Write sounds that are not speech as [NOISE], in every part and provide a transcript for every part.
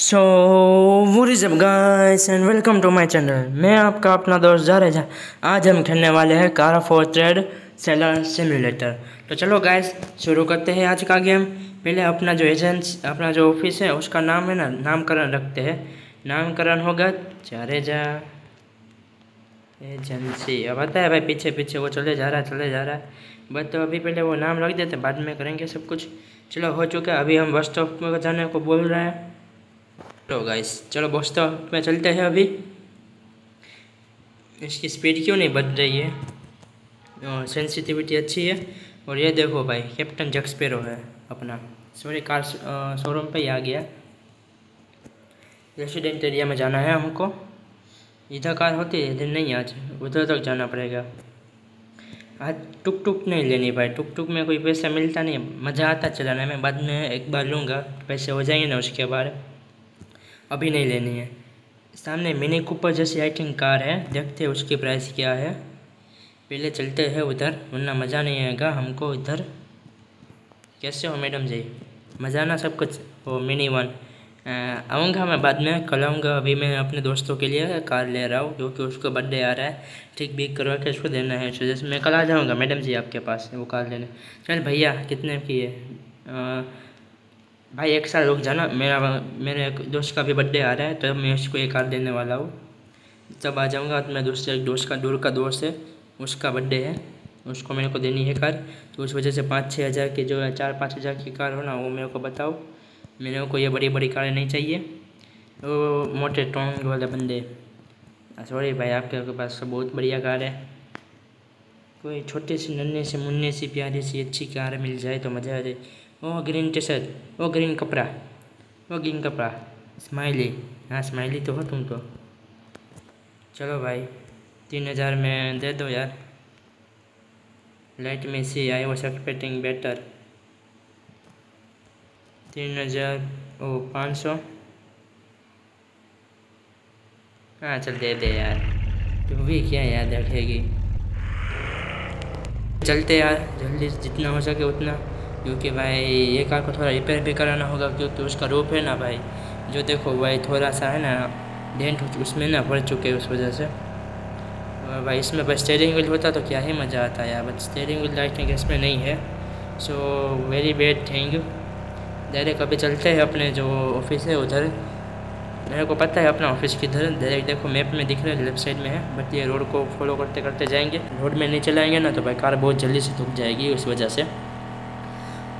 So up, guys, and welcome to my channel. मैं आपका अपना दोस्त जा रहे आज हम खेलने वाले हैं कारा फोर ट्रेड सेलर सिमुलेटर तो चलो गाइस शुरू करते हैं आज का गेम। पहले अपना जो एजेंट अपना जो ऑफ़िस है, उसका नाम है ना, नामकरण रखते हैं। नामकरण होगा चारेजा एजेंसी अब आता है भाई, पीछे पीछे, वो चले जा रहा है, चले जा रहा है। बट तो अभी पहले वो नाम रख देते बाद में करेंगे सब कुछ। चलो, हो चुका है। अभी हम बस स्टॉप में जाने को बोल रहे हैं। चलो गाइस चलो बस स्टॉप में चलते हैं अभी। इसकी स्पीड क्यों नहीं बढ़ रही है? और सेंसिटिविटी अच्छी है। और ये देखो भाई कैप्टन जक्सपेरो है अपना। सॉरी कार शोरूम पे ही आ गया। रेसिडेंट एरिया में जाना है हमको। इधर कार होती है, इधर नहीं आज। उधर तक जाना पड़ेगा। आज टुक टुक नहीं लेनी भाई। टुक टुक में कोई पैसा मिलता नहीं। मज़ा आता चलाने में। बाद में एक बार लूँगा। पैसे हो जाएँगे ना उसके बाद। अभी नहीं लेनी है। सामने मिनी कूपर जैसी आई थिंक कार है। देखते हैं उसकी प्राइस क्या है। पहले चलते हैं उधर, वरना मज़ा नहीं आएगा हमको इधर। कैसे हो मैडम जी? मज़ा ना सब कुछ हो मिनी वन आऊँगा मैं बाद में, कल आऊँगा। अभी मैं अपने दोस्तों के लिए कार ले रहा हूँ, क्योंकि उसको बर्थडे आ रहा है। ठीक बीक करवा के उसको देना है। तो जैसे मैं कल आ जाऊँगा मैडम जी आपके पास, वो कार लेने। चल भैया, कितने की है? भाई, एक साल रुक जाना। मेरा मेरे एक दोस्त का भी बर्थडे आ रहा है तो मैं उसको एक कार देने वाला हूँ। जब आ जाऊँगा तो मैं दूसरे एक दोस्त का, दूर का दोस्त है, उसका बर्थडे है। उसको मेरे को देनी है कार। तो उस वजह से पाँच छः हज़ार की जो है चार पाँच हज़ार की कार हो ना, वो मेरे को बताओ। मेरे को ये बड़ी बड़ी कारें नहीं चाहिए। वो मोटे टोंग वाले बंदे। सॉरी भाई आपके पास तो बहुत बढ़िया कार है। कोई छोटे से, नन्हे से, मुन्ने से, प्यारे सी अच्छी कार मिल जाए तो मज़ा आ जाए। ओ ग्रीन टी शर्ट ओ ग्रीन कपड़ा ओ ग्रीन कपड़ा। स्माइली हाँ स्माइली तो हो तुम तो चलो भाई, तीन हज़ार में दे दो यार। लाइट में see I was expecting better तीन हज़ार, ओ, पाँच सौ। हाँ चल दे दे यार। तो भी क्या याद रखेगी चलते यार, जल्दी जितना हो सके उतना। क्योंकि भाई ये कार को थोड़ा रिपेयर भी कराना होगा, क्योंकि उसका रूप है ना भाई। जो देखो, भाई थोड़ा सा है ना डेंट उसमें ना पड़ चुके उस वजह से। भाई, इसमें बस स्टेयरिंग व्हील होता तो क्या ही मज़ा आता है यार बट स्टेयरिंग व्हील थिंक इसमें नहीं है। So very bad thing direct अभी चलते हैं अपने जो ऑफ़िस है उधर। मेरे को पता है अपना ऑफ़िस किधर डायरेक्ट देखो मैप में दिख रहा है लेफ़्ट साइड में है। बट ये रोड को फॉलो करते करते जाएँगे। रोड में नहीं चलाएँगे ना तो भाई कार बहुत जल्दी से थक जाएगी उस वजह से।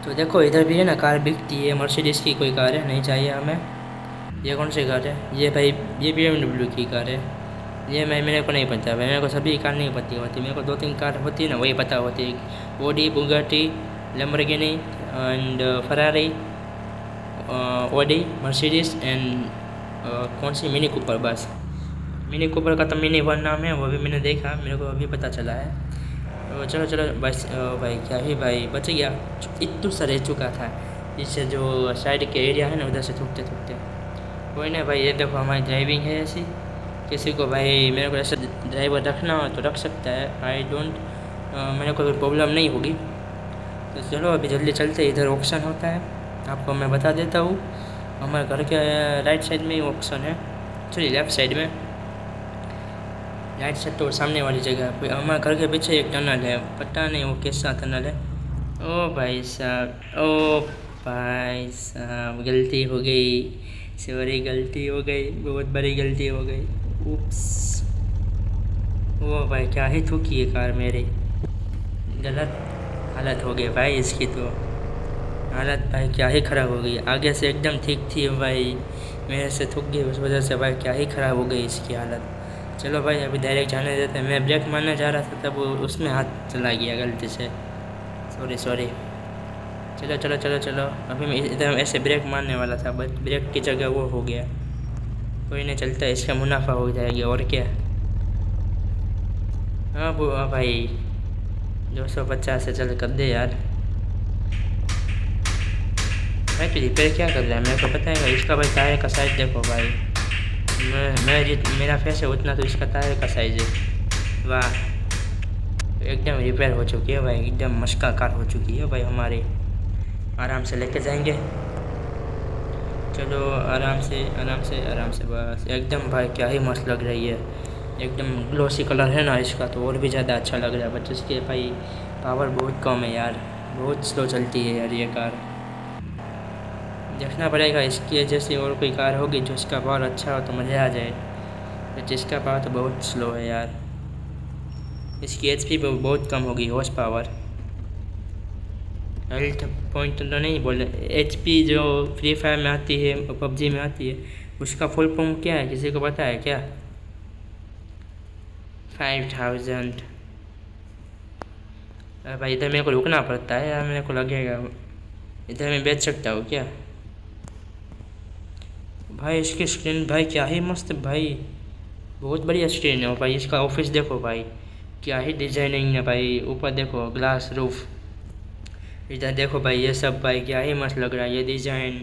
तो देखो, इधर भी है ना, कार बिकती है मर्सिडीज़ की कोई कार है, नहीं चाहिए हमें। ये कौन सी कार है? ये भाई, ये बी एम की कार है। ये मैं, मेरे को नहीं पता, भाई, मेरे को सभी कार नहीं पता होती। मेरे को दो तीन कार होती है ना, वही पता होती है। Audi Bugatti Lamborghini and Ferrari Audi Mercedes and कौन सी? मिनी कूपर बस। मिनी कूपर का तो मिनी वन नाम है, वो भी मैंने देखा, मेरे को अभी पता चला है। चलो चलो बस भाई, क्या ही भाई, बच गया। इतना सा रह चुका था इससे जो साइड के एरिया है ना, उधर से थूकते थूकते। कोई ना भाई, ये देखो, हमारी ड्राइविंग है ऐसी। किसी को भाई, मेरे को ऐसे ड्राइवर रखना हो तो रख सकता है। आई डोंट मेरे को प्रॉब्लम नहीं होगी। तो चलो, अभी जल्दी चलते, इधर ऑप्शन होता है। आपको मैं बता देता हूँ, हमारे घर के राइट साइड में ही ऑप्शन है। सॉरी लेफ़्ट साइड में। राइट साइड तो सामने वाली जगह हमारे घर के पीछे एक टनल है। पता नहीं वो कैसा टनल है। ओ भाई साहब, ओ भाई साहब, गलती हो गई। सॉरी, गलती हो गई। बहुत बड़ी गलती हो गई। उप्स। भाई, क्या ही थूकी है कार मेरी? गलत हालत हो गई भाई इसकी तो। हालत भाई क्या ही ख़राब हो गई। आगे से एकदम ठीक थी भाई। मेरे से थूक गई, उस वजह से भाई क्या ही ख़राब हो गई इसकी हालत। चलो भाई, अभी डायरेक्ट जाने देते मैं ब्रेक मारने जा रहा था, तब उसमें हाथ चला गया, गलती से। सॉरी सॉरी चलो चलो चलो चलो। अभी मैं इधर ऐसे ब्रेक मारने वाला था बट ब्रेक की जगह वो हो गया। कोई नहीं, चलता इसका मुनाफा हो जाएगा, और क्या? हाँ वो हाँ भाई। दो सौ पचास से चल कर दे यार। भाई तो रिपेयर क्या कर रहा है? मेरे को पता है, इसका भाई टायर का साइज़ देखो भाई। मैं मैं मेरा फेस है उतना तो इसका टायर का साइज़ है। वाह, एकदम रिपेयर हो चुकी है भाई, एकदम मशका कार हो चुकी है भाई हमारे। आराम से लेके जाएँगे। चलो, आराम से आराम से आराम से, बस। एकदम भाई, क्या ही मस्त लग रही है। एकदम ग्लोसी कलर है ना इसका तो और भी ज़्यादा अच्छा लग रहा है। बट इसके भाई पावर बहुत कम है यार। बहुत स्लो चलती है यार ये कार देखना पड़ेगा इसकी जैसे और कोई कार होगी जो इसका पावर अच्छा हो तो मज़ा आ जाए। तो जिसका पावर तो बहुत स्लो है यार। इसकी एच पी बहुत कम होगी हॉर्स पावर हेल्थ पॉइंट तो नहीं बोले। एच पी जो फ्री फायर में आती है पबजी में आती है, उसका फुल फॉर्म क्या है? किसी को पता है क्या? फाइव थाउज़ेंड भाई इधर मेरे को रुकना पड़ता है यार, मेरे को लगेगा। इधर मैं बेच सकता हूँ क्या? भाई, इसकी स्क्रीन भाई क्या ही मस्त भाई। बहुत बढ़िया स्क्रीन है भाई, इसका ऑफ़िस देखो भाई। क्या ही डिज़ाइनिंग है भाई, ऊपर देखो ग्लास रूफ इधर देखो भाई, ये सब भाई, क्या ही मस्त लग रहा है ये डिज़ाइन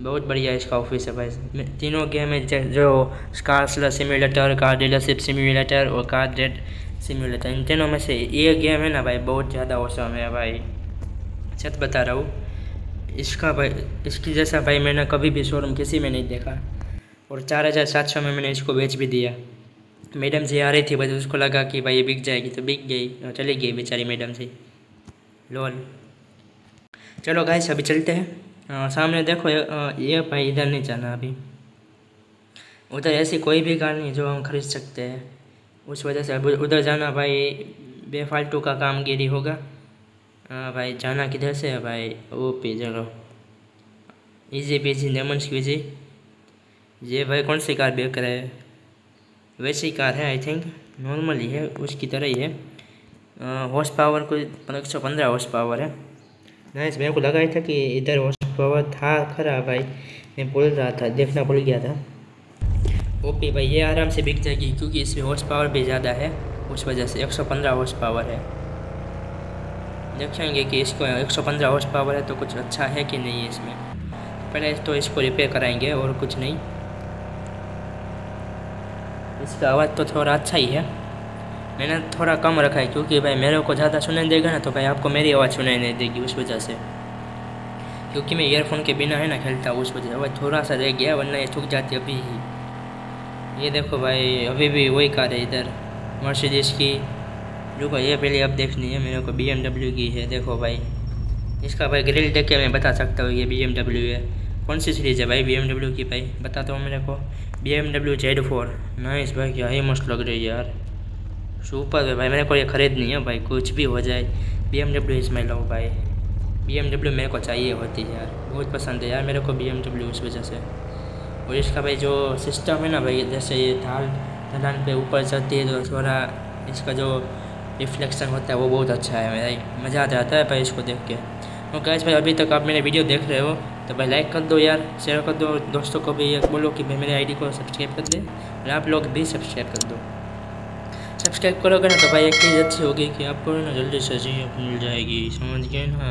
बहुत बढ़िया इसका ऑफ़िस है भाई। तीनों गेम है जो car simulator car dealership simulator और कार डेट सिमुलेटर इन तीनों में से ये गेम है ना भाई, बहुत ज़्यादा औसम है भाई। सच बता रहा हूँ। इसका भाई, इसकी जैसा भाई मैंने कभी भी शोरूम किसी में नहीं देखा। और चार हज़ार सात सौ में मैंने इसको बेच भी दिया। मैडम जी आ रही थी, बस उसको लगा कि भाई ये बिक जाएगी तो बिक गई, और चली गई बेचारी मैडम जी। लोल चलो गाय अभी चलते हैं। सामने देखो ये भाई इधर नहीं जाना अभी। उधर ऐसी कोई भी कार नहीं जो हम खरीद सकते हैं। उस वजह से उधर जाना भाई, बेफालतू का कामगिरी होगा। हाँ भाई, जाना किधर से है भाई? ओ पे चलो इजी पीजी लेमन स्क्वीजी ये भाई कौन सी कार रहा है वैसी कार है आई थिंक नॉर्मल ही है, उसकी तरह ही है। हॉर्स पावर कोई एक सौ पंद्रह हॉर्स पावर है। नाइस मेरे को लगा ही था कि इधर हॉर्स पावर था, खरा भाई। मैं बोल रहा था, देखना भूल गया था। ओके भाई, ये आराम से बिक जाएगी, क्योंकि इसमें हॉर्स पावर भी ज़्यादा है। उस वजह से 115 हॉर्स पावर है। देखेंगे कि इसको 115 हॉर्स पावर है तो कुछ अच्छा है कि नहीं है इसमें। पहले तो इसको रिपेयर कराएँगे और कुछ नहीं। इसका आवाज़ तो थोड़ा अच्छा ही है। मैंने थोड़ा कम रखा है क्योंकि भाई मेरे को ज़्यादा सुनाई देगा ना तो भाई आपको मेरी आवाज़ सुनाई नहीं देगी उस वजह से। क्योंकि मैं ईयरफोन के बिना है ना खेलता उस वजह से। थोड़ा सा रह गया वरना ये थूक जाती अभी ही। ये देखो भाई, अभी भी वही कार है इधर। मर्सिडीज़ की रुको, ये पहले अब देखनी है, मेरे को बीएमडब्ल्यू की है, देखो भाई। इसका भाई ग्रिल देख के मैं बता सकता हूँ, ये बीएमडब्ल्यू है। कौन सी सीरीज़ है भाई बीएमडब्ल्यू की भाई? बताता हूँ मेरे को। B M W Z four nice भाई, क्या ही मस्त लग रही है यार। सुपर है भाई, मेरे को ये ख़रीदनी है भाई, कुछ भी हो जाए। B M W is my love भाई। बी एम डब्ल्यू मेरे को चाहिए होती है यार, बहुत पसंद है यार मेरे को बी एम डब्ल्यू उस वजह से। और इसका भाई जो सिस्टम है ना भाई, जैसे ये ढाल ढलान पे ऊपर चलती है तो थोड़ा इसका जो रिफ्लेक्शन होता है, वो बहुत अच्छा है भाई। मज़ा आ जाता है भाई इसको देख के। और कैश भाई, अभी तक आप मेरे वीडियो देख रहे हो तो भाई लाइक कर दो यार शेयर कर दो, दोस्तों को भी बोलो कि भाई मेरे आईडी को सब्सक्राइब कर दे, और आप लोग भी सब्सक्राइब कर दो। सब्सक्राइब करोगे ना तो भाई एक चीज़ अच्छी होगी कि आपको ना जल्दी से जी मिल जाएगी, समझ गए ना?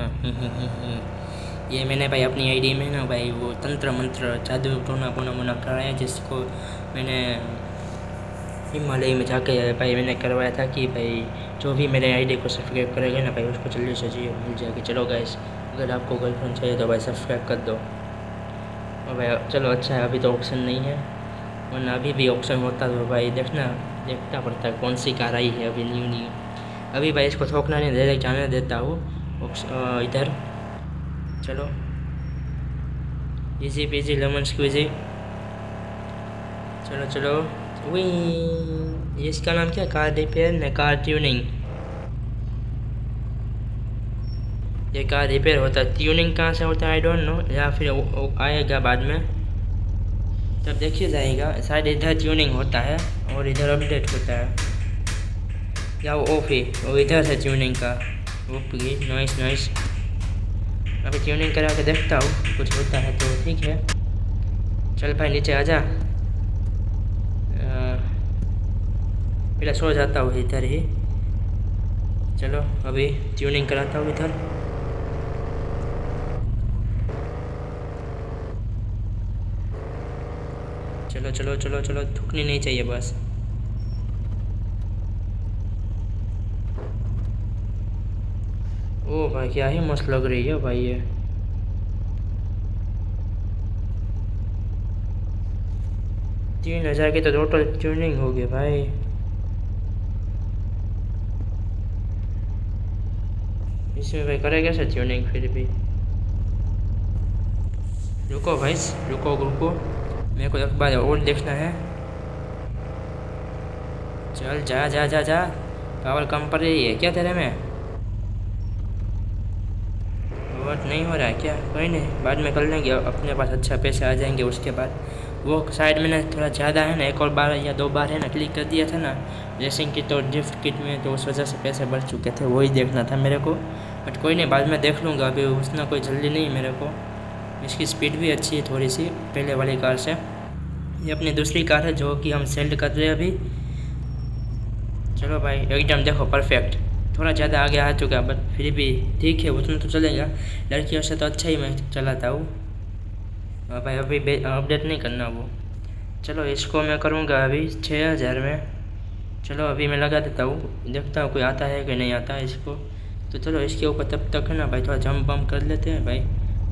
[LAUGHS] ये मैंने भाई अपनी आईडी में ना भाई वो तंत्र मंत्र जादू टोना पोना मोना कराया, जिसको मैंने हिमालय में जाके भाई मैंने करवाया था कि भाई जो भी मेरे आईडी को सब्सक्राइब करेगा ना भाई, उसको जल्दी से जी मिल जाएगी। चलो गैस अगर आपको गर्लफ्रेंड चाहिए तो भाई सब्सक्राइब कर दो। और भाई, चलो अच्छा है, अभी तो ऑप्शन नहीं है। वरना अभी भी ऑप्शन होता तो भाई देखना देखना पड़ता है कौन सी कार आई है अभी न्यू न्यू अभी भाई इसको थोकना नहीं दे जाने देता हूँ। इधर। चलो। इजी पीजी लेमन स्क्वीजी चलो चलो। वही इसका नाम क्या कार रिपेयर कार ट्यूनिंग ये कार रिपेयर होता है ट्यूनिंग कहाँ से होता है आई डोंट नो या फिर वो आएगा बाद में तब देखिए जाएगा शायद इधर ट्यूनिंग होता है और इधर अपडेट होता है या वो ऑफ़ ही वो इधर से ट्यूनिंग का ओके नॉइस नॉइस अभी ट्यूनिंग करा के देखता हूँ कुछ होता है तो ठीक है चल भाई नीचे आ जा पहले सो जाता हूँ इधर ही। चलो, अभी ट्यूनिंग कराता हूँ इधर। चलो चलो चलो चलो, थूकनी नहीं चाहिए बस। ओ भाई, क्या ही मस्त लग रही है भाई ये। तीन हज़ार की तो टोटल ट्यूनिंग होगी भाई। इसमें भाई करे कैसे ट्यूनिंग फिर भी। रुको भाई, रुको रुको। मेरे को एक बार और देखना है। चल, जा जा जा जा। पावर कम पड़ रही है क्या तेरे में? बहुत नहीं हो रहा है क्या? कोई नहीं, बाद में कर लेंगे। अपने पास अच्छा पैसे आ जाएँगे, उसके बाद। वो साइड में ना थोड़ा ज़्यादा है ना, एक और बार या दो बार है ना क्लिक कर दिया था ना रेसिंग की तो गिफ्ट किट में तो उस वजह से पैसे बढ़ चुके थे, वही देखना था मेरे को। बट कोई नहीं, बाद में देख लूँगा, अभी उतना कोई जल्दी नहीं मेरे को। इसकी स्पीड भी अच्छी है थोड़ी सी पहले वाली कार से। ये अपनी दूसरी कार है जो कि हम सेल्ड कर रहे हैं अभी। चलो भाई एकदम देखो परफेक्ट थोड़ा ज़्यादा आगे आ चुका है बट फिर भी ठीक है, उतना तो चलेगा। लड़कियों से तो अच्छा ही मैं चलाता हूँ। भाई, अभी अपडेट नहीं करना वो। चलो, इसको मैं करूँगा अभी छः हज़ार में। चलो, अभी मैं लगा देता हूँ। देखता हूँ कोई आता है कि नहीं आता है इसको। तो चलो, इसके ऊपर तब तक है ना भाई, थोड़ा जंप वम्प कर लेते हैं भाई।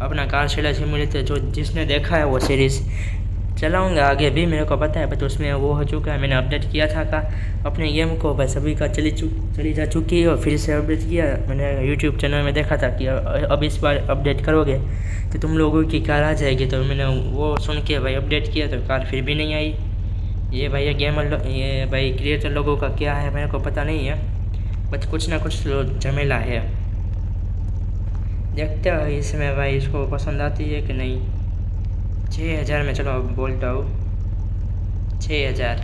अपना कार सिला हैं, जो जिसने देखा है वो सीरीज़ चलाऊँगा। आगे भी मेरे को पता है बट उसमें वो हो चुका है। मैंने अपडेट किया था का अपने गेम को, बस सभी का चली चुक चली जा चुकी है और फिर से अपडेट किया। मैंने यूट्यूब चैनल में देखा था कि अब इस बार अपडेट करोगे तो तुम लोगों की कार आ जाएगी। तो मैंने वो सुन के भाई अपडेट किया तो कार फिर भी नहीं आई। ये भाई ये गेमर ये भाई क्रिएटर लोगों का क्या है, मेरे को पता नहीं है बट कुछ ना कुछ झमेला है। देखते हैं, इसमें भाई इसको पसंद आती है कि नहीं। छः हज़ार में चलो अब बोलता हूँ। छः हज़ार।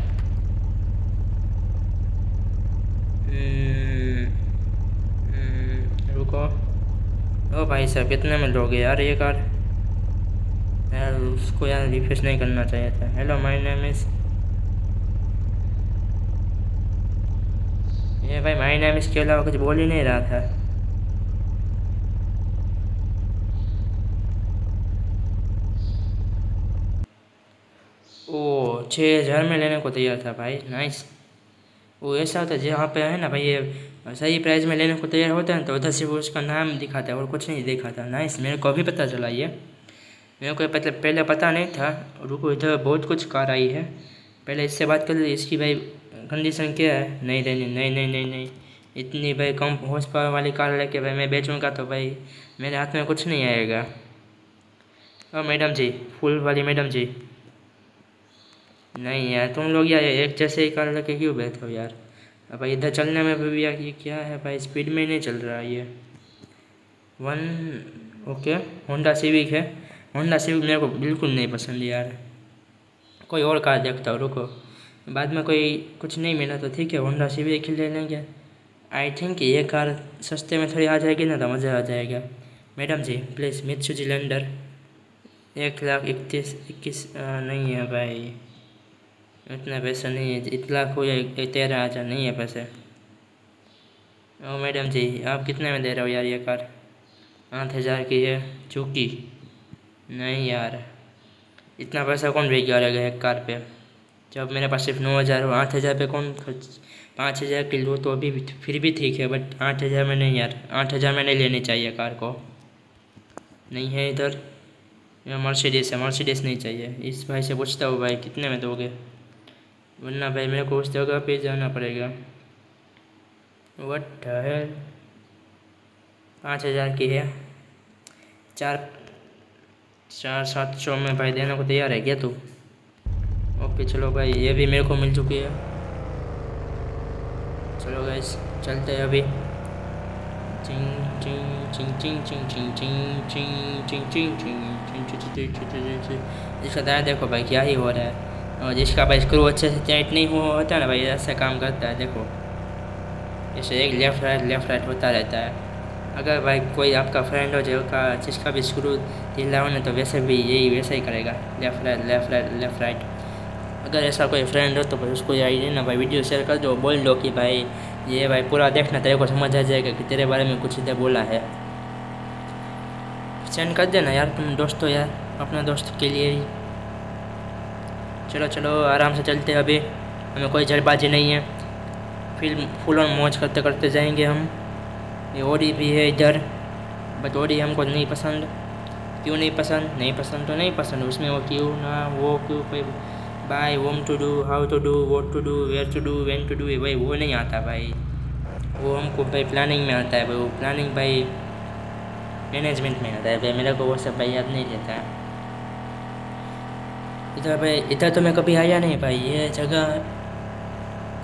हम्म, हम्म, रुको। ओ भाई साहब कितने में लोगे यार ये कार यार उसको यार रिफ्रेश नहीं करना चाहिए था। हेलो माय नेम इज़ ये भाई माय नेम के अलावा कुछ बोल ही नहीं रहा था? ओ छः हज़ार में लेने को तैयार था भाई नाइस वो ऐसा होता है जहाँ पे है ना भाई, ये सही प्राइस में लेने को तैयार होता है ना तो उधर से वो उसका नाम दिखाता है और कुछ नहीं दिखाता। नाइस मेरे को अभी पता चला ये। मेरे को पता, पहले पता नहीं था, रुको, इधर बहुत कुछ कार आई है। पहले इससे बात कर ली, इसकी भाई कंडीशन क्या है? नहीं नहीं नहीं नहीं नहीं नहीं। इतनी भाई कम हॉर्स पावर वाली कार लेके भाई मैं बेचूँगा तो भाई मेरे हाथ में कुछ नहीं आएगा। और मैडम जी, फुल वाली मैडम जी। नहीं यार, तुम लोग यार एक जैसे ही कार लेके क्यों बैठे हो यार? अब इधर चलने में भी यार ये क्या है भाई स्पीड में नहीं चल रहा ये। वन ओके होंडा सिविक है। होंडा सिविक मेरे को बिल्कुल नहीं पसंद यार। कोई और कार देखता हूँ, रुको। बाद में कोई कुछ नहीं मिला तो ठीक है होंडा सिविक ही ले लेंगे आई थिंक ये कार सस्ते में थोड़ी आ जाएगी ना तो मज़ा आ जाएगा। Madam ji please Mitsubishi Lancer एक लाख इकतीस, इक्कीस नहीं है भाई। इतना पैसा नहीं है, इतना कोई तेरह हज़ार नहीं है पैसे। ओ मैडम जी, आप कितने में दे रहे हो यार ये कार? आठ हज़ार की है, चूकी। नहीं यार, इतना पैसा कौन भेज करेगा एक कार पे? जब मेरे पास सिर्फ़ नौ हज़ार हो, आठ हज़ार पे कौन खर्च, पाँच हज़ार की लो तो अभी फिर भी ठीक है, बट आठ हज़ार में नहीं यार, आठ हज़ार में नहीं लेनी चाहिए कार को। नहीं है इधर मर्सिडीज है, मर्सिडीज नहीं चाहिए। इस भाई से पूछता हूँ भाई, कितने में दोगे? वरना भाई मेरे को उस जगह पे जाना पड़ेगा वट है पाँच हज़ार की है चार चार सात सौ में भाई देने को तैयार है क्या तू ओके चलो भाई ये भी मेरे को मिल चुकी है चलो भाई चलते हैं अभी चिंग चिंग चिंग चिंग चिंग चिंग चिंग चिंग चिंग चिंग चिंग चिंग इसका दाया देखो भाई क्या ही हो रहा है और जिसका भाई स्क्रू अच्छे से टाइट नहीं हुआ होता है ना भाई, ऐसा काम करता है, देखो। जैसे एक लेफ़्ट राइट लेफ़्ट राइट होता रहता है। अगर भाई कोई आपका फ्रेंड हो जो का, जिसका भी स्क्रू ढीला हो ना तो वैसे भी यही, वैसे ही करेगा। Left right left right left right अगर ऐसा कोई फ्रेंड हो तो भाई उसको यही ना भाई वीडियो शेयर कर दो, बोल दो कि भाई, ये भाई पूरा देखना, तेरे को समझ आ जाएगा कि तेरे बारे में कुछ इधर बोला है। सेंड कर देना यार तुम दोस्तों यार, अपने दोस्त के लिए। ही चलो चलो, आराम से चलते हैं अभी। हमें कोई जल्दबाजी नहीं है। फिर फुल ऑन मौज करते करते जाएँगे हम। ये ओडी भी है इधर। बट ओडी हमको नहीं पसंद। क्यों नहीं पसंद? नहीं पसंद तो नहीं पसंद। उसमें वो क्यों ना, वो क्यों कोई भाई whom to do how to do what to do where to do when to do भाई, वो नहीं आता भाई। वो हमको भाई प्लानिंग में आता है भाई। वो प्लानिंग भाई मैनेजमेंट में आता है भाई। मेरे को वो सब भाई याद नहीं रहता। है इधर भाई इधर तो मैं कभी आया नहीं भाई, ये जगह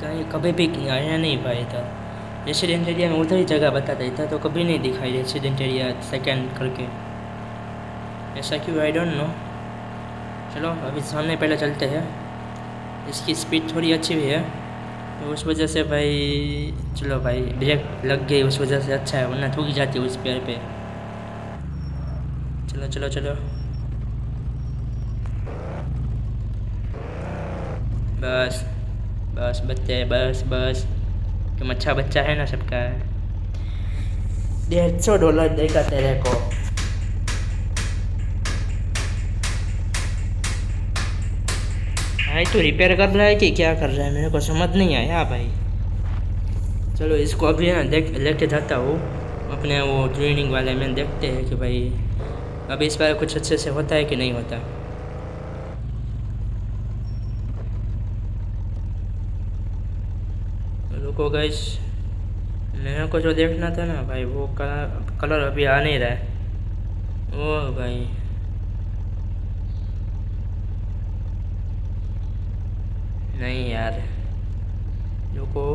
कहीं कभी भी आया नहीं भाई इधर। रेसिडेंट एरिया में उधर ही जगह बताता इधर तो कभी नहीं दिखाई रेसिडेंट एरिया सेकेंड करके। ऐसा क्यों? आई डोंट नो चलो, अभी सामने पहले चलते हैं। इसकी स्पीड थोड़ी अच्छी हुई है। तो उस वजह से भाई, चलो भाई ब्रेक लग गई, उस वजह से अच्छा है, वरना थूक जाती है उस पेड़ पे। चलो चलो चलो। बस बस बच्चे बस बस। तुम अच्छा बच्चा है ना सबका? डेढ़ सौ डॉलर देगा तेरे को। भाई तू रिपेयर कर रहा है कि क्या कर रहा है? मेरे को समझ नहीं आया भाई। चलो इसको अभी ना देख लेके जाता हूँ। अपने वो ट्रेनिंग वाले में देखते हैं कि भाई अभी इस बार कुछ अच्छे से होता है कि नहीं होता। रुको गैस मेरे को जो देखना था ना भाई, वो कलर कलर अभी आ नहीं रहा है। ओ भाई। नहीं यार। रुको।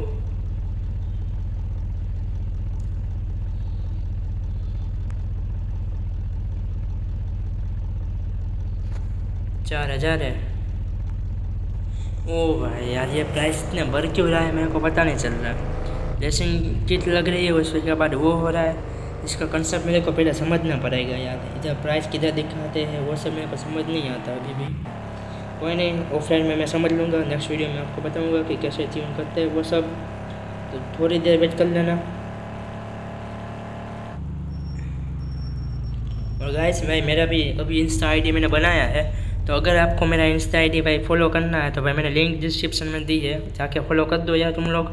चार हज़ार है ओ भाई यार, ये प्राइस इतने बढ़ क्यों रहा है? मेरे को पता नहीं चल रहा। ड्रेसिंग किट लग रही है, उसके बाद वो हो रहा है। इसका कंसेप्ट मेरे को पहले समझना पड़ेगा यार। इधर प्राइस किधर दिखाते हैं, वो सब मेरे को समझ नहीं आता अभी भी। कोई नहीं ऑफलाइन में मैं समझ लूँगा। नेक्स्ट वीडियो में आपको बताऊँगा कि कैसे ट्यून करते हैं वो सब। तो थोड़ी देर वेट कर लेना। और गाइस भाई मेरा भी अभी इंस्टा आईडी मैंने बनाया है। तो अगर आपको मेरा इंस्टा आईडी भाई फॉलो करना है तो भाई मैंने लिंक डिस्क्रिप्शन में दी है, जाके फॉलो कर दो यार तुम लोग।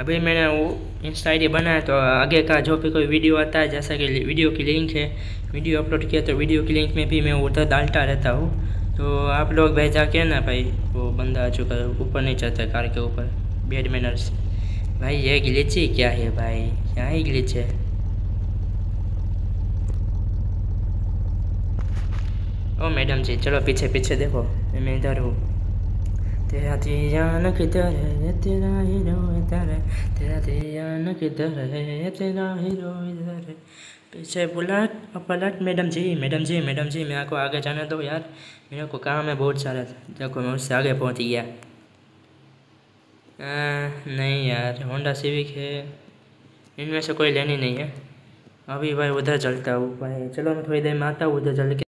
अभी मैंने वो इंस्टा आई बनाया तो आगे का जो भी कोई वीडियो आता है, जैसा कि वीडियो की लिंक है वीडियो अपलोड किया तो वीडियो की लिंक में भी मैं उधर डालता रहता हूँ। तो आप लोग भाई जाके ना भाई, वो बंदा आ चुका है ऊपर नहीं चढ़ता कार के ऊपर बेड मैनर्स भाई ये गिलीची क्या है भाई? क्या ही ग्लिच है? ओ मैडम जी, चलो पीछे पीछे देखो। मैं इधर हूँ। तेरा दीवाना किधर है तेरा हीरो इधर है। तेरा दीवाना किधर है तेरा हीरो इधर है। पीछे बुलाट और पलट। Madam ji madam ji madam ji, मेरे को आगे जाने दो यार। मेरे को काम है बहुत सारा। देखो, मैं उससे आगे पहुँच गया। नहीं यार होंडा सिविक है। इनमें से कोई लेनी नहीं है। अभी भाई उधर चलता हूँ। भाई, चलो, मैं थोड़ी देर में आता हूँ, उधर चल के।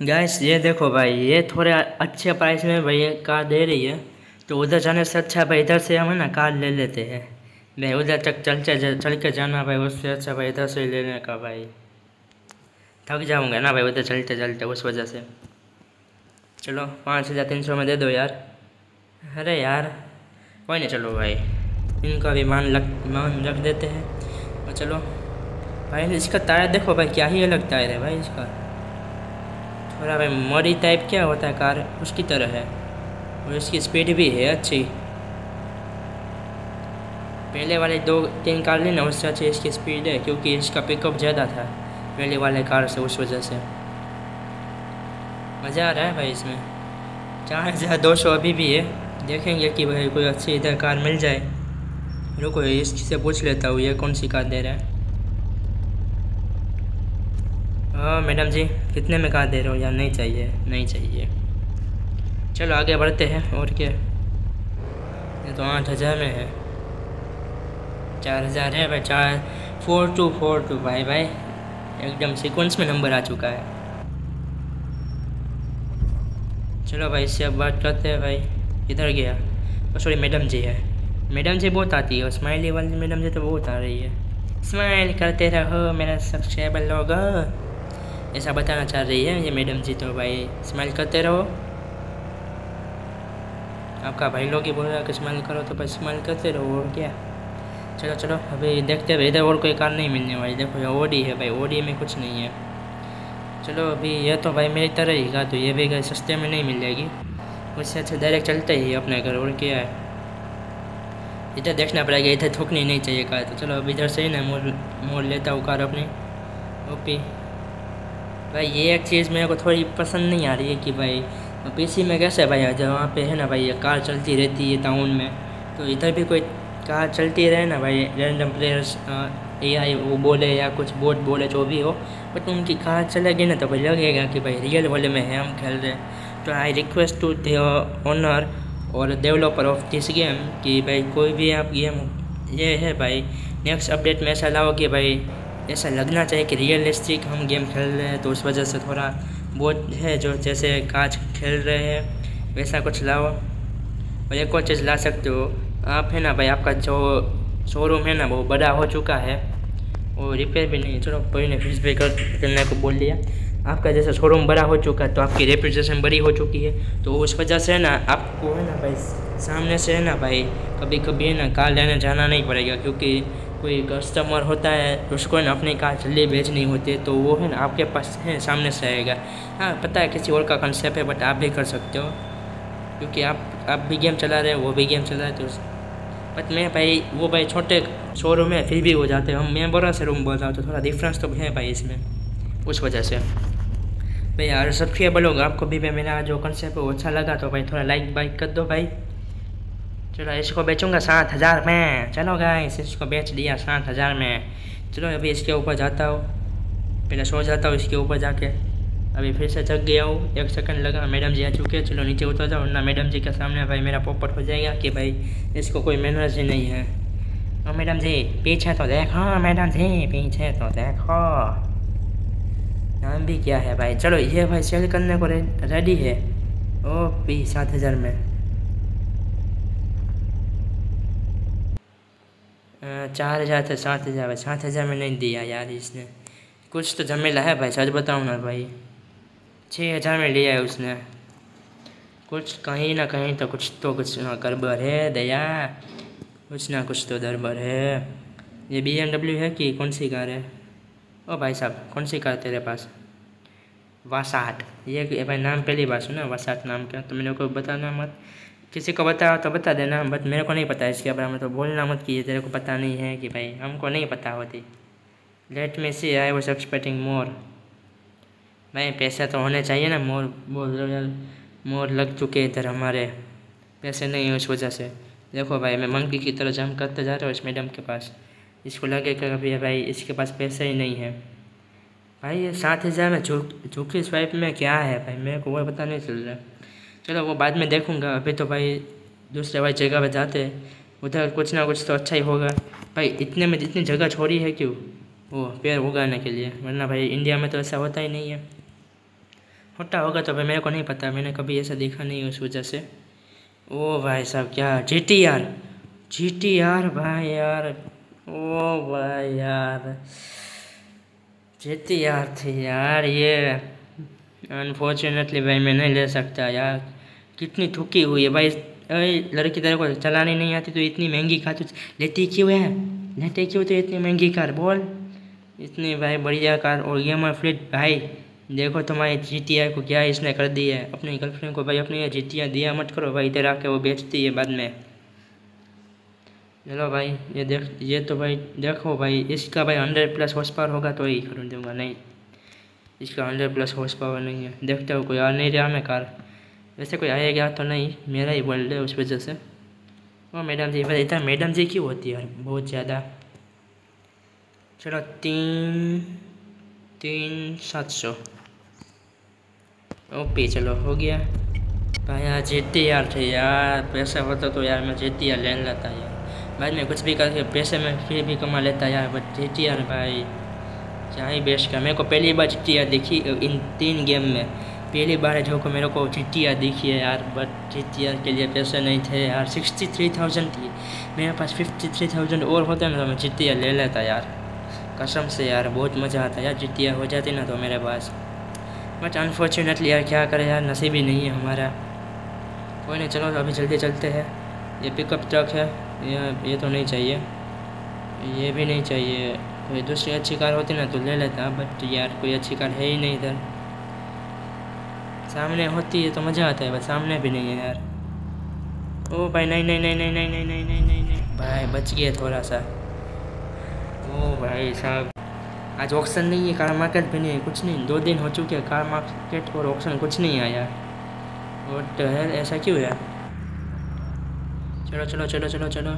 गैस ये देखो भाई, ये थोड़े अच्छे प्राइस में भाई कार दे रही है। तो उधर जाने से अच्छा भाई, इधर से हम है ना कार ले लेते हैं। भाई उधर तक चल चल के जाना भाई, उससे अच्छा भाई, इधर से लेने का भाई। थक जाऊँगा ना भाई, उधर चलते चलते, उस वजह से। चलो, पाँच हज़ार तीन सौ में दे दो यार। अरे यार, कोई नहीं, चलो भाई। इनका भी मान लग, मान रख देते हैं। और चलो, भाई इसका टायर देखो भाई, क्या ही अलग टायर है भाई इसका। भाई मरी टाइप क्या होता है कार? उसकी तरह है। और इसकी स्पीड भी है अच्छी। पहले वाले दो, तीन कार ली ना, उससे अच्छी इसकी स्पीड है, क्योंकि इसका पिकअप ज़्यादा था पहले वाले कार से, उस वजह से। मज़ा आ रहा है भाई इसमें। चार हज़ार दो सौ अभी भी है। देखेंगे कि भाई कोई अच्छी इधर कार मिल जाए। रुको इससे पूछ लेता हूँ, ये कौन सी कार दे रहा है? हाँ मैडम जी, कितने में कहा दे रहे हो? यार नहीं चाहिए? नहीं चाहिए। चलो, आगे बढ़ते हैं, और क्या? ये तो आठ हज़ार में है। चार हज़ार है, भाई, चार, फोर टू फोर टू, भाई भाई। एकदम सीक्वेंस में नंबर आ चुका है। चलो, भाई, इससे अब बात करते हैं, भाई। इधर गया। सॉरी मैडम जी है। मैडम जी बहुत आती है, और स्माइली वाली मैडम जी तो बहुत आ रही है। स्माइल करते रहो, मेरा सब्सक्राइबर लोग। ऐसा बताना चाह रही है ये मैडम जी तो भाई स्माइल करते रहो आपका भाई लोग ही बोल रहा है कि स्माइल करो तो भाई स्माइल करते रहो और क्या चलो चलो अभी देखते हैं इधर और कोई कार नहीं मिलने वाली देखो ओडी है भाई ओडी में कुछ नहीं है चलो अभी ये तो भाई मेरी तरह ही का तो ये भी गए सस्ते में नहीं मिल जाएगी उससे अच्छा डायरेक्ट चलते ही अपने घर और क्या है इधर देखना पड़ेगा इधर थूकनी नहीं चाहिए कार तो चलो अब इधर से ही ना मोड़ मोड़ लेता हूँ कार अपनी ओपी भाई, ये एक चीज़ मेरे को थोड़ी पसंद नहीं आ रही है कि भाई पीसी में कैसे भाई वहाँ पे है ना भाई, ये कार चलती रहती है टाउन में। तो इधर भी कोई कार चलती रहे ना भाई रैंडम प्लेयर्स ए आई वो बोले या कुछ बोट बोले, जो भी हो बट उनकी कार चलेगी ना तो भाई लगेगा कि भाई रियल वर्ल्ड में है, हम खेल रहे तो I request to the owner और डेवलपर ऑफ़ दिस गेम कि भाई कोई भी आप गेम ये है भाई नेक्स्ट अपडेट में ऐसा लाओ कि भाई ऐसा लगना चाहिए कि रियलिस्टिक हम गेम खेल रहे हैं तो उस वजह से थोड़ा बहुत है जो जैसे काज खेल रहे हैं, वैसा कुछ लाओ। और एक और चीज़ ला सकते हो, आप है ना भाई, आपका जो शोरूम है ना, वो बड़ा हो चुका है। वो रिपेयर भी नहीं, चलो कोई ने फिर पे कर, करने को बोल दिया। आपका जैसा शोरूम बड़ा हो चुका है तो आपकी रेपुटेशन बड़ी हो चुकी है। तो उस वजह से है ना, आपको है ना भाई, सामने से है ना भाई कभी कभी है ना, कार लेने जाना नहीं पड़ेगा, क्योंकि कोई कस्टमर होता है तो उसको ना अपनी कार जल्दी बेचनी होती है तो वो है ना आपके पास है, सामने से आएगा। हाँ पता है किसी और का कंसेप्ट है बट आप भी कर सकते हो। क्योंकि आप आप भी गेम चला रहे हो, वो भी गेम चला रहे तो बट मैं भाई, वो भाई छोटे शोरूम है, फिर भी हो जाते हैं। हम, मैं बड़ा से रूम बोल रहा हूँ तो थोड़ा डिफरेंस तो है भाई इसमें, उस वजह से। भाई यार सब्सक्राइबर लोग, आपको भी भाई मेरा जो कंसेप्ट है, वो अच्छा लगा तो भाई थोड़ा लाइक बाइक कर दो भाई। चलो इसको बेचूँगा सात हज़ार में। चलो गाइस इसको बेच दिया सात हज़ार में। चलो अभी इसके ऊपर जाता हूँ। पहले सो जाता हूँ इसके ऊपर जाके। अभी फिर से थक गया हूँ। एक सेकंड लगा। मैडम जी आ चुके हैं। चलो नीचे उतर जाओ। ना मैडम जी के सामने भाई मेरा पोपट हो जाएगा कि भाई इसको कोई मैनर्स ही नहीं है। और मैडम जी, पीछे तो देखो। मैडम जी, पीछे तो देखो। नाम भी क्या है भाई? चलो ये भाई सेल करने को रेडी है। ओ पी सात हज़ार में। चार हज़ार थे सात हज़ार भाई, सात हज़ार में नहीं दिया यार इसने। कुछ तो झमेला है भाई, सच बताऊँ ना भाई। छः हज़ार में लिया है उसने। कुछ कहीं ना कहीं तो कुछ तो कुछ ना गड़बड़ है, दया। कुछ ना कुछ तो गड़बड़ है। ये बी एम है कि कौन सी कार है? ओ भाई साहब, कौन सी कार तेरे पास? वासाट। ये भाई नाम पहली बार सुना, वासाट नाम क्या? तो मेरे को बताना मत। किसी को बताओ तो बता देना, बट मेरे को नहीं पता इसके बारे में तो बोलना मत कि तेरे को पता नहीं है कि भाई हमको नहीं पता होती। लेट में see I was expecting more भाई पैसे तो होने चाहिए ना मोर मोर मोर लग चुके इधर हमारे। पैसे नहीं उस वजह से। देखो भाई, मैं मंकी की तरह जम करते जा रहा हूँ इस मैडम के पास। इसको लगे कि अभी भाई इसके पास पैसे ही नहीं है। भाई ये सात हज़ार में झुकी स्वाइप में क्या है भाई? मेरे को वो पता नहीं चल रहा। चलो वो बाद में देखूँगा। अभी तो भाई दूसरे भाई जगह पर जाते हैं। उधर कुछ ना कुछ तो अच्छा ही होगा। भाई इतने में इतनी जगह छोड़ी है क्यों? वो पेड़ उगाने के लिए। वरना भाई इंडिया में तो ऐसा होता ही नहीं है। होता होगा तो भाई मेरे को नहीं पता। मैंने कभी ऐसा देखा नहीं उस वजह से। ओ भाई साहब, क्या G T R G T R भाई यार। ओ भाई यार। जी टी आर थी यार ये। अनफॉर्चुनेटली भाई, मैं नहीं ले सकता यार। कितनी थुकी हुई है भाई। अरे, लड़की तेरे को चलानी नहीं आती तो इतनी महँगी कार तो लेती क्यों है? लेते क्यों तो इतनी महँगी कार? बोल। इतनी भाई, बढ़िया कार और ये हमारा फ्लिट भाई, देखो तुम्हारी जी को क्या इसने कर दी है। अपनी गर्लफ्रेंड को भाई, अपनी जी टी दिया मत करो भाई। इधर आके वो बेचती है बाद में। चलो भाई, ये देख, ये तो भाई, देखो भाई, इसका भाई हंड्रेड प्लस हॉस्पार होगा तो ही खरीद दूँगा नहीं। इसका हंड्रेड प्लस हॉर्स पावर नहीं है। देखते हो, कोई आ नहीं रहा मैं कार। वैसे कोई आएगा तो नहीं, मेरा ही वर्ल्ड है उस वजह से। वो मैडम जी इतना मैडम जी क्यों होती है बहुत ज़्यादा। चलो, तीन तीन, सात सौ। ओके, चलो, हो गया। भाई यार जी टी यार थे यार, पैसा होता तो यार मैं जी टी आर ले लेता यार। बाद में कुछ भी करके पैसे में फिर भी कमा लेता यार बट जी टी आर भाई। क्या ही बेस्ट का। मेरे को पहली बार टी आर इन तीन गेम में। पहली बार जो को मेरे को टी दिखी है यार, बट टी के लिए पैसे नहीं थे यार। सिक्सटी थ्री थाउज़ेंड थी। मेरे पास फिफ्टी थ्री थाउज़ेंड और होते ना तो मैं जी ले लेता यार। कसम से यार, बहुत मज़ा आता यार जी हो जाती ना तो मेरे पास। बट अनफॉर्चुनेटली यार क्या करें यार, नसीब ही नहीं है हमारा। कोई नहीं, चलो अभी जल्दी चलते हैं। ये पिकअप ट्रक है, ये ये तो नहीं चाहिए। ये भी नहीं चाहिए। कोई दूसरी अच्छी कार होती ना तो ले लेता बट यार कोई अच्छी कार है ही नहीं इधर सामने होती है तो मज़ा आता है बस सामने भी नहीं है यार ओ भाई नहीं नहीं नहीं नहीं नहीं नहीं नहीं नहीं नहीं नहीं भाई बच गया थोड़ा सा ओ भाई साहब आज ऑक्शन नहीं है कार मार्केट भी नहीं है कुछ नहीं दो दिन हो चुके हैं कार मार्केट और ऑक्शन कुछ नहीं आया तो है ऐसा क्यों है चलो चलो चलो चलो चलो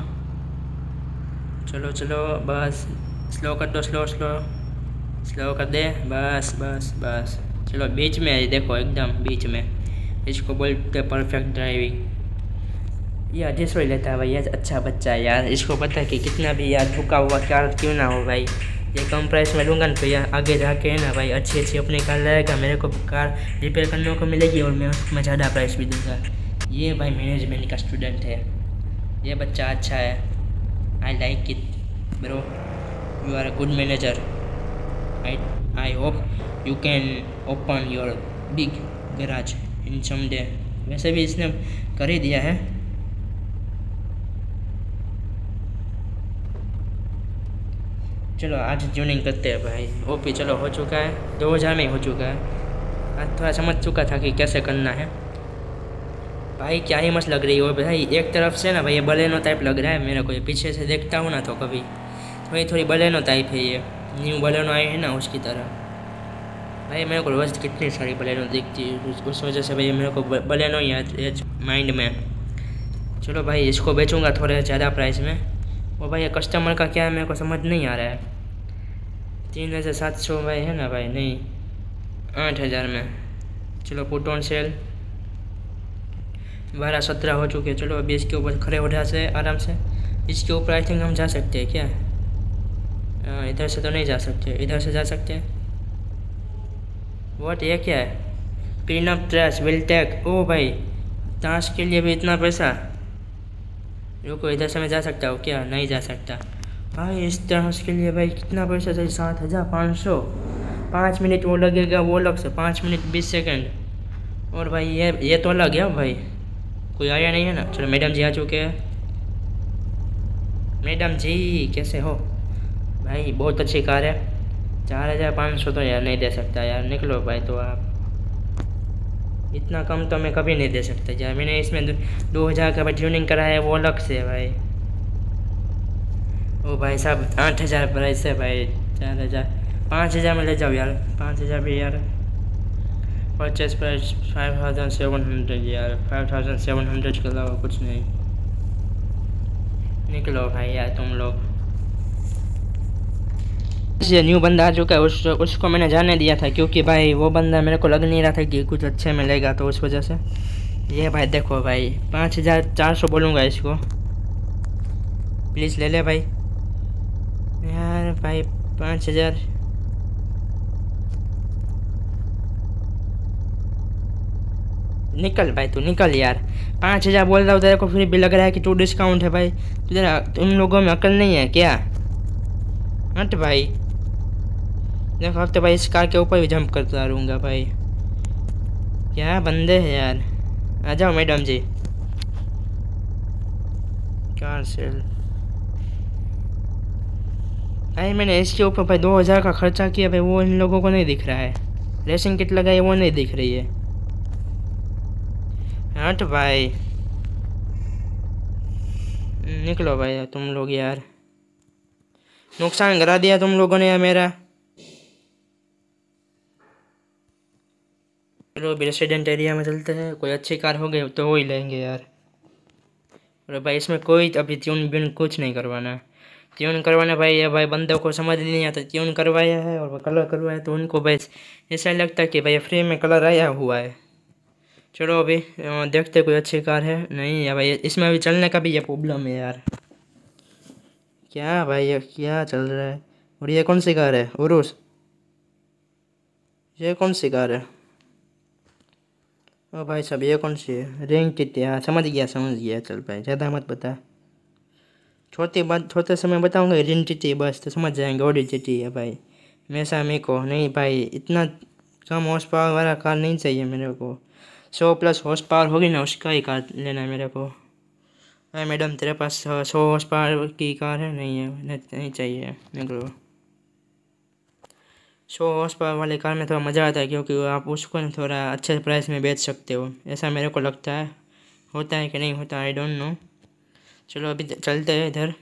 चलो चलो बस स्लो कर दो स्लो स्लो स्लो कर दे बस बस बस चलो बीच में है देखो एकदम बीच में इसको बोलते परफेक्ट ड्राइविंग यार जिस वही लेता है भाई यार अच्छा बच्चा है यार इसको पता है कि कितना भी यार झुका हुआ कार क्यों ना हो भाई ये कम प्राइस में लूँगा ना तो यार आगे जाके है ना भाई अच्छी अच्छी अपनी कार लाएगा मेरे को कार रिपेयर करने को मिलेगी और मैं उसमें ज़्यादा प्राइस भी दूँगा ये भाई मैनेजमेंट का स्टूडेंट है ये बच्चा अच्छा है I like it bro you are a good manager I I hope you can open your big garage in some day वैसे भी इसने कर ही दिया है। चलो, आज ट्यूनिंग करते हैं भाई। ओपी चलो, हो चुका है। दो हज़ार में ही हो चुका है। आज थोड़ा समझ चुका था कि कैसे करना है। भाई, क्या ही मस्त लग रही है भाई। एक तरफ़ से ना भाई, ये बलेनो टाइप लग रहा है। मेरे को ये पीछे से देखता हूँ ना तो कभी। थोड़ी थोड़ी बलेनो टाइप है ये न्यू बलेनो आई है ना उसकी तरह भाई मेरे को रोज़ कितनी सारी बलेनो दिखती है उस, वजह से भाई मेरे को बलेनो ही है माइंड में चलो भाई इसको बेचूँगा थोड़े ज़्यादा प्राइस में वो भाई कस्टमर का क्या है मेरे को समझ नहीं आ रहा है तीन हज़ार सात सौ भाई है ना भाई नहीं आठ हज़ार में चलो पुट ऑन सेल बारह सत्रह हो चुके चलो अभी इसके ऊपर खड़े उठा से आराम से इसके ऊपर आई थिंक हम जा सकते हैं क्या इधर से तो नहीं जा सकते। इधर से जा सकते हैं? वॉट ये क्या है? Clean up trash will take ओ भाई, ताश के लिए भी इतना पैसा? रुको, इधर से मैं जा सकता हूँ क्या? नहीं जा सकता। भाई इस ताश के लिए भाई, कितना पैसा चाहिए? सात हज़ार पाँच सौ। पाँच मिनट वो लगेगा, वो अलग से। पाँच मिनट बीस सेकंड। और भाई, ये ये तो अलग है भाई। कोई आया नहीं है ना? चलो, मैडम जी आ चुके हैं। मैडम जी, कैसे हो? भाई, बहुत अच्छी कार है। चार हज़ार पाँच सौ तो यार नहीं दे सकता यार, निकलो भाई तो आप। इतना कम तो मैं कभी नहीं दे सकता यार, मैंने इसमें दो हज़ार का ट्यूनिंग करा है, वो अलग से भाई। ओ भाई साहब, आठ हज़ार प्राइस है भाई, चार हज़ार। पाँच हज़ार में ले जाओ यार, पाँच हज़ार भी यार। Purchase price five thousand seven hundred यार फाइव थाउज़ेंड सेवन हंड्रेड के अलावा कुछ नहीं। निकलो भाई यार तुम लोग। ये न्यू बंदा आ चुका है, उस, उसको मैंने जाने दिया था क्योंकि भाई वो बंदा मेरे को लग नहीं रहा था कि कुछ अच्छे मिलेगा तो उस वजह से। ये भाई देखो भाई, पाँच हज़ार चार सौ बोलूँगा इसको। प्लीज़ ले ले भाई। यार भाई पाँच हज़ार। निकल भाई तू, निकल यार। पाँच हज़ार बोल रहा हूँ, तेरे को फिर भी लग रहा है कि तू डिस्काउंट है भाई। तुझे तुम लोगों में अकल नहीं है क्या? हट भाई। देखो, अब तो भाई इस कार के ऊपर भी जंप करता रहूँगा भाई। क्या बंदे हैं यार। आ जाओ, मैडम जी। कार सेल भाई, मैंने इसके ऊपर भाई दो हज़ार का खर्चा किया, भाई, वो इन लोगों को नहीं दिख रहा है। रेसिंग किट लगाई, वो नहीं दिख रही है। हट भाई। निकलो भाई, तुम लोग यार। नुकसान करा दिया तुम लोगों ने यार मेरा। चलो रेसिडेंट एरिया में चलते हैं। कोई अच्छी कार हो गई तो वो ही लेंगे यार। अरे भाई इसमें कोई अभी ट्यून ब्यून कुछ नहीं करवाना ट्यून करवाना भाई, ये भाई बंदों को समझ नहीं आता ट्यून करवाया है और कलर करवाया तो उनको भाई ऐसा लगता है कि भाई फ्री में कलर आया हुआ है। चलो अभी देखते कोई अच्छी कार है, नहीं है भाई इसमें अभी चलने का भी ये प्रॉब्लम है यार। क्या भाई, ये क्या चल रहा है? और ये कौन सी कार है? उरुस। ये कौन सी कार है? ओ भाई साहब, ये कौन सी है? रिंग टिट्टी हाँ समझ गया समझ गया, चल भाई, ज़्यादा मत बता। छोटी बात छोटे समय बताऊँगा रिंग टिट्टी, बस तो समझ जाएँगे ओडी टिट्टी है भाई। हमेशा मेरे को नहीं भाई, इतना कम हॉर्स पावर वाला कार नहीं चाहिए मेरे को। सौ प्लस हॉर्स पावर होगी ना, उसका ही कार लेना है मेरे को। भाई मैडम, तेरे पास सौ हॉर्स पावर की कार है? नहीं है, नहीं चाहिए निकलो सौ हॉर्स पावर वाली कार में थोड़ा मज़ा आता है क्योंकि आप उसको थोड़ा अच्छे प्राइस में बेच सकते हो। ऐसा मेरे को लगता है। होता है कि नहीं होता? आई डोंट नो चलो अभी चलते हैं इधर।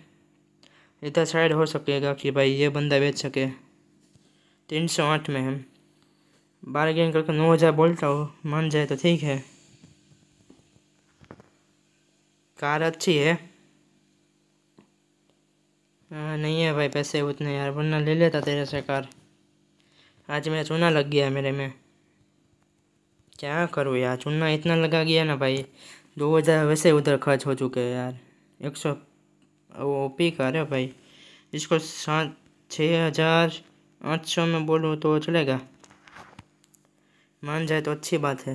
इधर साइड हो सकेगा कि भाई ये बंदा बेच सके। तीन सौ आठ में हम बारगेन करके नौ हज़ार बोलता हो। मान जाए तो ठीक है। कार अच्छी है। हाँ नहीं है भाई पैसे उतने यार। वरना ले लेता तेरे से कार। आज मेरा चूना लग गया मेरे में। क्या करूँ यार, चूना इतना लगा गया ना भाई। दो हज़ार वैसे उधर खर्च हो चुके हैं यार। एक सौ वो पी कार है भाई। इसको सात छः हज़ार आठ सौ में बोलूँ तो चलेगा। मान जाए तो अच्छी बात है।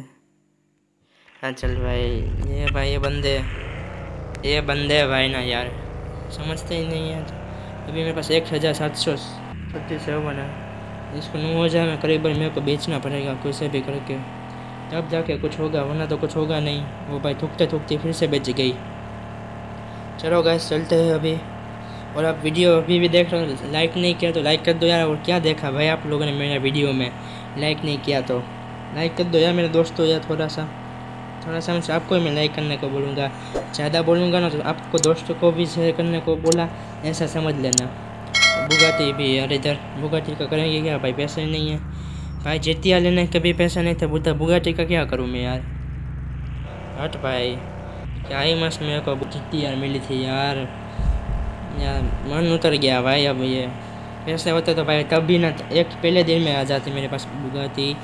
हाँ चल भाई, ये भाई, ये बंदे। ये बंदे भाई ना यार, समझते ही नहीं यार। अभी मेरे पास एक हज़ार सात सौ सेवन है इसको नौ हज़ार में करीबन मेरे को बेचना पड़ेगा कैसे भी करके। तब जाके कुछ होगा, वरना तो कुछ होगा नहीं। वो भाई थूकते थूकते फिर से बेच गई। चलो गैस चलते हैं अभी। और आप वीडियो अभी भी देख रहे हो लाइक नहीं किया तो लाइक कर दो यार। और क्या देखा भाई आप लोगों ने मेरा वीडियो में? लाइक नहीं किया तो। लाइक कर दो यार मेरे दोस्तों यार थोड़ा सा थोड़ा सा मैं आपको मैं लाइक करने को बोलूँगा। ज़्यादा बोलूँगा ना तो आपको दोस्तों को भी शेयर करने को बोला। ऐसा समझ लेना। बुगाती भी यार इधर। बुगाती का करेंगे क्या भाई, पैसे नहीं है। भाई जेतिया लेने के भी पैसा नहीं था बुद्धा बुगाटी का क्या करूँ मैं यार? हट भाई। क्या ही मस्त मेरे को जितनी यार मिली थी यार। यार मन उतर गया भाई अब ये। पैसे होते तो भाई तब भी ना, एक पहले दिन में आ जाती मेरे पास बुगाती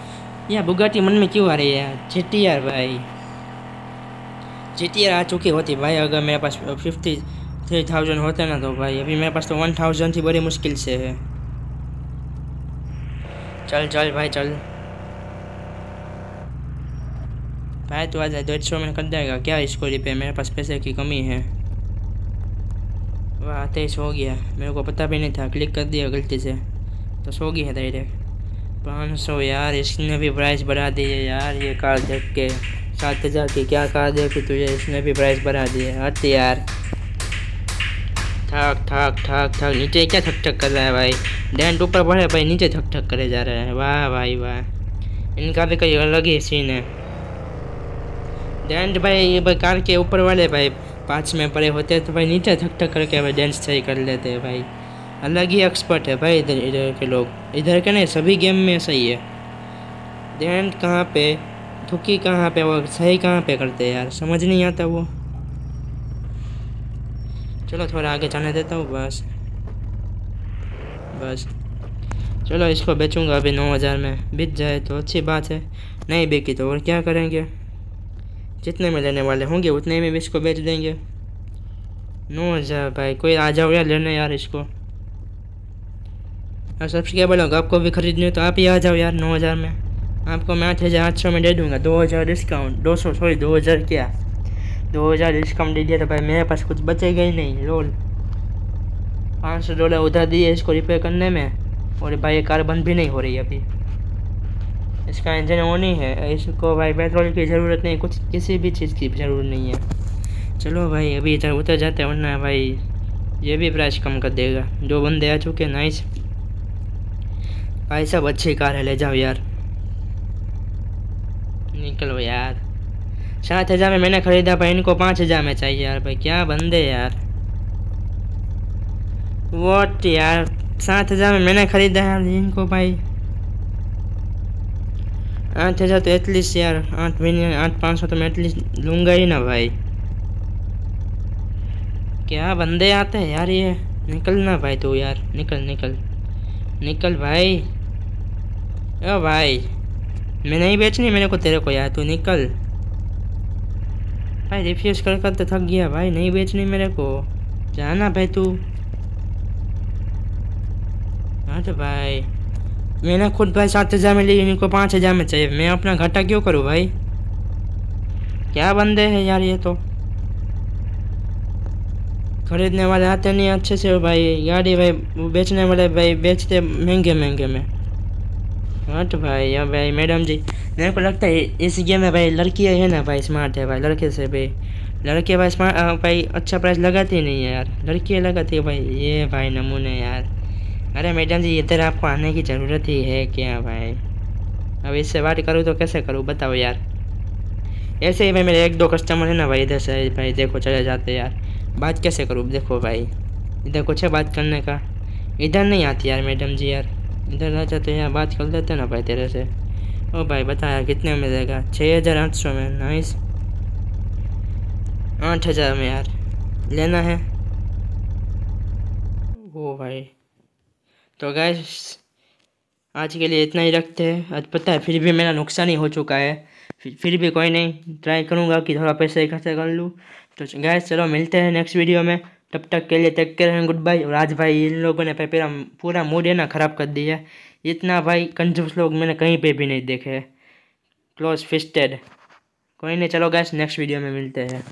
या बुगाटी मन में क्यों आ रही है जी यार भाई। जी आ चुकी होती भाई, अगर मेरे पास फिफ्टी थ्री थाउज़ेंड होते ना तो भाई अभी मेरे पास तो वन थाउज़ेंड ही बड़ी मुश्किल से है चल चल भाई चल भाई तो आज डेढ़ सौ में कर देगा क्या इसको रिपेयर मेरे पास पैसे की कमी है वह आते ही गया मेरे को पता भी नहीं था क्लिक कर दिया गलती से तो सो गई है डायरेक्ट पाँच सौ यार इसने भी प्राइस बढ़ा दी है यार ये कार देख के सात हज़ार की क्या कार देखी तुझे इसने भी प्राइस बढ़ा दी है यार ठक ठक ठक ठक, नीचे क्या ठक ठक कर रहा है भाई? डेंट ऊपर बढ़े भाई, नीचे ठक ठक करे जा रहे हैं। वाह भाई, वाह। इनका भी कोई अलग ही सीन है। डेंट भाई, ये कार के ऊपर वाले भाई, पाँच में पड़े होते हैं तो भाई नीचे ठक ठक करके भाई डेंट सही कर लेते हैं भाई। अलग ही एक्सपर्ट है भाई इधर इधर के लोग। इधर के नहीं, सभी गेम में सही है। डेंट कहाँ पे? थुकी कहाँ पे? वो सही कहाँ पे करते हैं यार? समझ नहीं आता वो। चलो थोड़ा आगे जाने देता हूँ, बस। बस। चलो इसको बेचूँगा अभी नौ हज़ार में। बिक जाए तो अच्छी बात है। नहीं बिकी तो और क्या करेंगे? जितने में लेने वाले होंगे, उतने में भी इसको बेच देंगे। नौ हज़ार भाई, कोई आ जाओ यार लेने यार इसको। और सब्सक्राइबर लोग, आपको भी खरीदनी हो तो आप ही आ जाओ यार नौ हज़ार में। आपको मैं आठ हज़ार आठ सौ में दे दूँगा। दो हज़ार डिस्काउंट। दो सौ सॉरी दो हज़ार क्या? दो हज़ार डिस्काउंट दे दिया तो भाई मेरे पास कुछ बचेगा ही नहीं रोल पाँच सौ डॉलर उधर दिए इसको रिपेयर करने में, और भाई ये कार बंद भी नहीं हो रही अभी। इसका इंजन ऑन ही है, इसको भाई पेट्रोल की ज़रूरत नहीं, कुछ किसी भी चीज़ की ज़रूरत नहीं है। चलो भाई, अभी इधर उतर जाते हैं, वरना भाई ये भी प्राइस कम कर देगा। दो बंदे आ चुके हैं नाइस भाई सब अच्छी कार है, ले जाओ यार। निकलो यार। सात हज़ार में मैंने ख़रीदा भाई इनको पाँच हज़ार में चाहिए यार भाई। क्या बंदे यार। वॉट यार, सात हज़ार में मैंने ख़रीदा यार इनको भाई। आठ हज़ार तो एटलीस्ट यार, आठ महीने, आठ पाँच सौ तो मैं एटलीस्ट लूँगा ही ना भाई। क्या बंदे आते हैं यार ये। निकल ना भाई तू यार, निकल निकल। निकल भाई। ओ भाई, मैं नहीं बेचनी, मेरे को तेरे को यार, तू निकल। भाई रिफ्यूज़ कर कर तो थक गया भाई, नहीं बेचनी मेरे को। जाना भाई तू। हाँ तो भाई, मैंने खुद भाई सात हज़ार में ली, इनको पाँच हज़ार में चाहिए। मैं अपना घाटा क्यों करूँ भाई? क्या बंदे हैं यार ये तो। खरीदने वाले आते नहीं अच्छे से भाई। गाड़ी भाई बेचने वाले भाई, बेचते महँगे महँगे में। हट भाई अब भाई, मैडम जी, मेरे को लगता है इस गेम में भाई लड़कियाँ है ना भाई स्मार्ट है भाई, लड़के से भाई लड़के भाई स्मार्ट भाई अच्छा प्राइस लगाते नहीं है यार। लड़कियाँ लगाती है भाई, ये भाई नमूने यार। अरे मैडम जी, इधर आपको आने की ज़रूरत ही है क्या भाई? अब इससे बात करूँ तो कैसे करूँ, बताओ यार। ऐसे ही भाई, मेरे एक दो कस्टमर है ना भाई, इधर से भाई देखो चले जाते यार। बात कैसे करूँ, देखो भाई। इधर कुछ है बात करने का? इधर नहीं आती यार मैडम जी यार। इधर आ जाते यार बात कर लेते ना भाई तेरे से। ओ भाई बताया कितने में मिलेगा छः हज़ार आठ सौ में नाइस आठ हज़ार में यार, लेना है। ओ भाई तो गैस आज के लिए इतना ही रखते हैं। आज पता है, फिर भी मेरा नुकसान ही हो चुका है। फिर फिर भी कोई नहीं ट्राई करूँगा कि थोड़ा पैसे इकट्ठे कर लूँ। तो गैस चलो मिलते हैं नेक्स्ट वीडियो में। तब तक के लिए टेक केयर गुड बाई और आज भाई इन लोगों ने पूरा पूरा मूड है ना ख़राब कर दिया। इतना भाई कंजूस लोग मैंने कहीं पे भी नहीं देखे। क्लोज फिस्टेड कोई नहीं, चलो गैस नेक्स्ट वीडियो में मिलते हैं।